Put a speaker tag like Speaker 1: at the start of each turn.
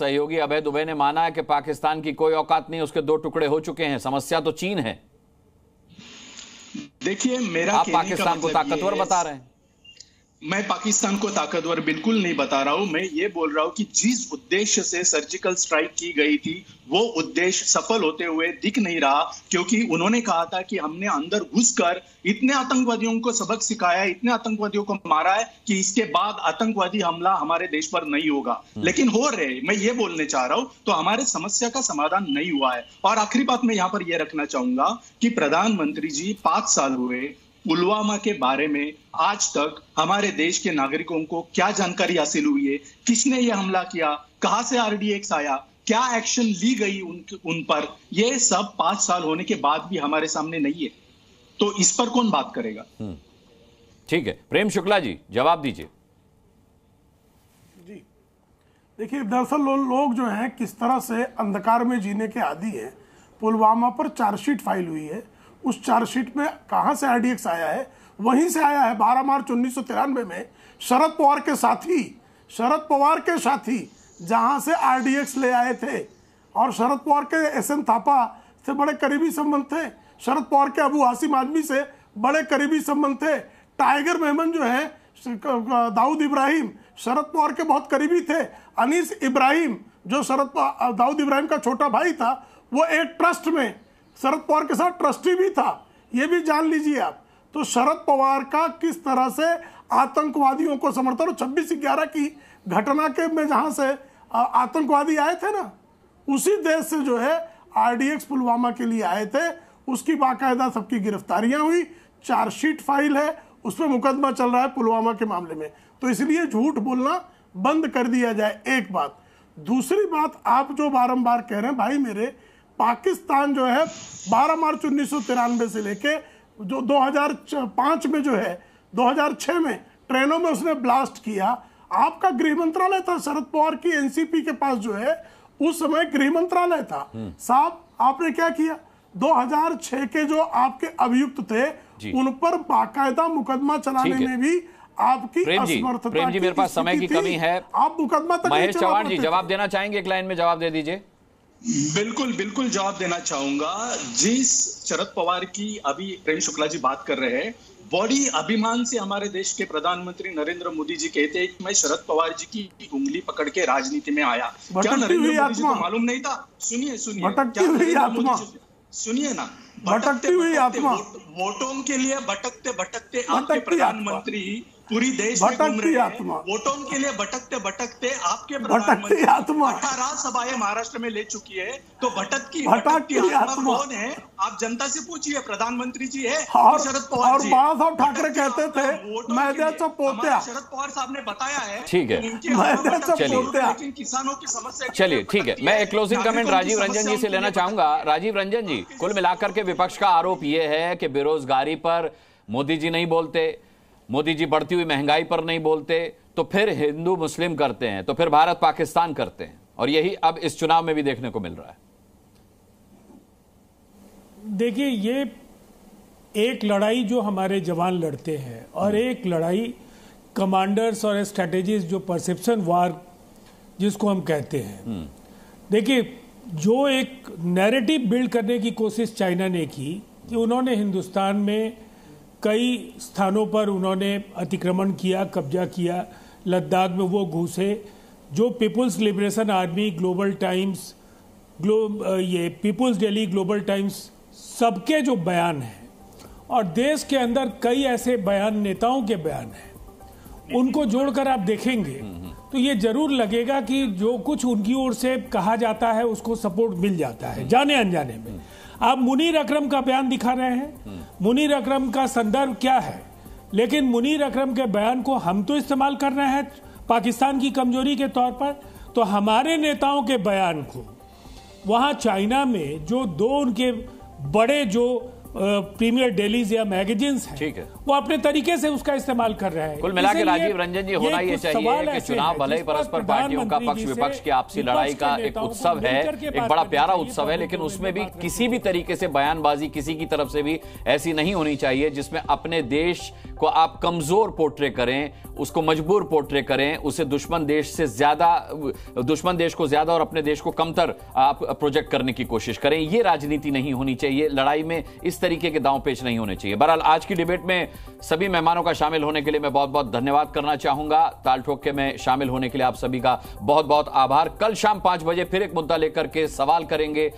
Speaker 1: सहयोगी अभय दुबे ने माना है कि पाकिस्तान की कोई औकात नहीं उसके दो टुकड़े हो चुके हैं। समस्या तो चीन है।
Speaker 2: देखिए मेरा
Speaker 1: आप पाकिस्तान को
Speaker 2: मतलब
Speaker 1: ताकतवर बता रहे हैं।
Speaker 2: मैं पाकिस्तान को ताकतवर बिल्कुल नहीं बता रहा हूँ मैं ये बोल रहा हूँ कि जिस उद्देश्य से सर्जिकल स्ट्राइक की गई थी वो उद्देश्य सफल होते हुए दिख नहीं रहा क्योंकि उन्होंने कहा था कि हमने अंदर घुसकर इतने आतंकवादियों को सबक सिखाया इतने आतंकवादियों को मारा है कि इसके बाद आतंकवादी हमला हमारे देश पर नहीं होगा। लेकिन हो रहे मैं ये बोलने चाह रहा हूँ तो हमारे समस्या का समाधान नहीं हुआ है। और आखिरी बात मैं यहाँ पर यह रखना चाहूँगा कि प्रधानमंत्री जी पाँच साल हुए पुलवामा के बारे में आज तक हमारे देश के नागरिकों को क्या जानकारी हासिल हुई है? किसने ये हमला किया? कहाँ से आरडीएक्स आया? क्या एक्शन ली गई उन उन पर? ये सब पाँच साल होने के बाद भी हमारे सामने नहीं है। तो इस पर कौन बात करेगा?
Speaker 1: ठीक है। प्रेम शुक्ला जी जवाब दीजिए।
Speaker 3: जी। देखिए दरअसल लो, लोग जो हैं किस तरह से अंधकार में जीने के आदि हैं पुलवामा पर चार्जशीट फ़ाइल हुई है। उस चार्जशीट में कहाँ से आरडीएक्स आया है? वहीं से आया है 12 मार्च उन्नीस सौ तिरानवे में शरद पवार के साथी, शरद पवार के साथी जहाँ से आरडीएक्स ले आए थे। और शरद पवार के एस एन थापा से बड़े करीबी संबंध थे। शरद पवार के अबू हासिम आदमी से बड़े करीबी संबंध थे। टाइगर मेमन जो है, दाऊद इब्राहिम, शरद पवार के बहुत करीबी थे। अनीस इब्राहिम, जो शरद दाऊद इब्राहिम का छोटा भाई था, वो एक ट्रस्ट में शरद पवार के साथ ट्रस्टी भी था, ये भी जान लीजिए आप। तो शरद पवार का किस तरह से आतंकवादियों को समर्थन, और छब्बीस ग्यारह की घटना के में जहाँ से आतंकवादी आए थे ना, उसी देश से जो है आरडीएक्स पुलवामा के लिए आए थे। उसकी बाकायदा सबकी गिरफ्तारियाँ हुई, चार्जशीट फ़ाइल है, उस पर मुकदमा चल रहा है पुलवामा के मामले में। तो इसलिए झूठ बोलना बंद कर दिया जाए, एक बात। दूसरी बात आप जो बारंबार कह रहे हैं, भाई मेरे पाकिस्तान जो है 12 मार्च उन्नीस सौ तिरानवे से लेके जो 2005 में जो है 2006 में ट्रेनों में उसने ब्लास्ट किया। आपका गृह मंत्रालय था शरद पवार की एनसीपी के पास जो है उस समय गृह मंत्रालय था। साहब आपने क्या किया? 2006 के जो आपके अभियुक्त थे उन पर बाकायदा मुकदमा चलाने में भी आपकी
Speaker 1: प्रेम जी, प्रेम जी, मेरे पास समय की कमी है।
Speaker 3: आप मुकदमा तक
Speaker 1: महेश चौहान जी जवाब देना चाहेंगे? एक लाइन में जवाब दे दीजिए।
Speaker 2: बिल्कुल बिल्कुल जवाब देना चाहूँगा। जिस शरद पवार की अभी प्रेम शुक्ला जी बात कर रहे हैं बड़ी अभिमान से हमारे देश के प्रधानमंत्री नरेंद्र मोदी जी कहते हैं कि मैं शरद पवार जी की उंगली पकड़ के राजनीति में आया। क्या नरेंद्र मोदी जी को मालूम नहीं था? सुनिए सुनिए।
Speaker 3: भटकती
Speaker 2: क्या नरेंद्र मोदी जी- सुनिए ना।
Speaker 3: भटकते हुई आत्मा।
Speaker 2: वोटों के लिए भटकते भटकते आपके प्रधानमंत्री पूरी देश में घूम रहे
Speaker 3: आत्मा।
Speaker 2: वोटों के लिए भटकते भटकते आपके
Speaker 3: भटकती आत्मा।
Speaker 2: अठारह सभाएँ महाराष्ट्र में ले चुकी है तो भटकती
Speaker 3: भटकती
Speaker 2: भटकती आत्मा
Speaker 3: आत्मा।
Speaker 2: कौन है आप जनता से पूछिए प्रधानमंत्री जी है
Speaker 3: और-
Speaker 2: शरद पवार
Speaker 3: और
Speaker 2: जी
Speaker 3: बाला साहब ठाकरे कहते थे,
Speaker 2: वोटों
Speaker 3: मैं
Speaker 2: के लिए।
Speaker 3: जैसा पोत्या।
Speaker 2: शरद पवार साहब ने बताया है
Speaker 1: ठीक है।
Speaker 2: है। लेकिन किसानों की समस्या
Speaker 1: चलिए ठीक है मैं एक क्लोजिंग कमेंट राजीव रंजन जी से लेना चाहूँगा राजीव रंजन जी कुल मिलाकर के विपक्ष का आरोप यह है कि बेरोजगारी पर मोदी जी नहीं बोलते मोदी जी बढ़ती हुई महँगाई पर नहीं बोलते तो फिर हिंदू मुस्लिम करते हैं तो फिर भारत पाकिस्तान करते हैं। और यही अब इस चुनाव में भी देखने को मिल रहा है।
Speaker 4: देखिए ये एक लड़ाई जो हमारे जवान लड़ते हैं और एक लड़ाई कमांडर्स और स्ट्रेटेजिस्ट जो परसेप्शन वार जिसको हम कहते हैं। देखिए जो एक नैरेटिव बिल्ड करने की कोशिश चाइना ने की कि उन्होंने हिंदुस्तान में कई स्थानों पर उन्होंने अतिक्रमण किया, कब्जा किया। लद्दाख में वो घुसे, जो People's Liberation Army, Global Times, glow ये पीपुल्स डेली, ग्लोबल टाइम्स, सबके जो बयान हैं, और देश के अंदर कई ऐसे बयान, नेताओं के बयान हैं, उनको जोड़कर आप देखेंगे तो ये ज़रूर लगेगा कि जो कुछ उनकी ओर से कहा जाता है, उसको सपोर्ट मिल जाता है जाने अनजाने में। आप मुनीर अकरम का बयान दिखा रहे हैं। मुनीर अकरम का संदर्भ क्या है? लेकिन मुनीर अकरम के बयान को हम तो इस्तेमाल कर रहे हैं पाकिस्तान की कमज़ोरी के तौर पर। तो हमारे नेताओं के बयान को, वहाँ चाइना में जो दो उनके बड़े जो प्रीमियर डेलीज या मैगजीन्स हैं
Speaker 1: ठीक है।
Speaker 4: वो अपने तरीके से उसका इस्तेमाल कर रहे हैं
Speaker 1: कुल मिला के राजीव रंजन जी होना ये चाहिए कि चुनाव भले ही परस्पर पार्टियों का पक्ष विपक्ष की आपसी लड़ाई
Speaker 4: का
Speaker 1: एक उत्सव है एक बड़ा प्यारा उत्सव है लेकिन उसमें भी किसी भी तरीके से बयानबाजी किसी की तरफ़ से भी ऐसी नहीं होनी चाहिए जिसमें अपने देश को आप कमज़ोर पोर्ट्रे करें, उसको मजबूर पोर्ट्रे करें, उसे दुश्मन देश से ज़्यादा, दुश्मन देश को ज़्यादा और अपने देश को कमतर आप प्रोजेक्ट करने की कोशिश करें। यह राजनीति नहीं होनी चाहिए, लड़ाई में इस तरीके के दांव पेश नहीं होने चाहिए। बहरहाल, आज की डिबेट में सभी मेहमानों का शामिल होने के लिए मैं बहुत बहुत धन्यवाद करना चाहूँगा। ताल ठोक के में शामिल होने के लिए आप सभी का बहुत बहुत आभार। कल शाम पाँच बजे फिर एक मुद्दा लेकर के सवाल करेंगे.